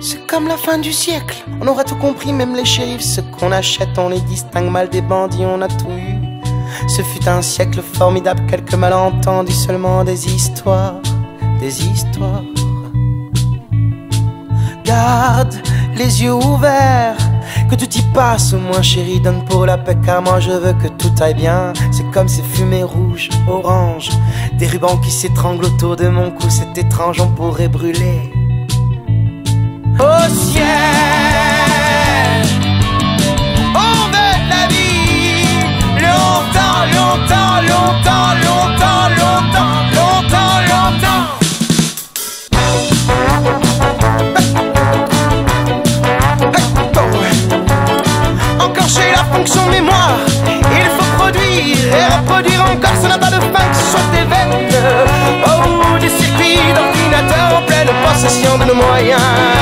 C'est comme la fin du siècle. On aura tout compris, même les shérifs. Ce qu'on achète, on les distingue mal des bandits, on a tout eu. Ce fut un siècle formidable, quelques malentendus, seulement des histoires, des histoires. Garde les yeux ouverts que tout y passe, au moins chérie, donne pour la paix, car moi je veux que tout aille bien. C'est comme ces fumées rouges, oranges, des rubans qui s'étranglent autour de mon cou, c'est étrange, on pourrait brûler. La fonction mémoire, il faut produire et reproduire encore, ça n'a pas de fin que ce soit des veines. Oh, des circuits d'ordinateur en pleine possession de nos moyens.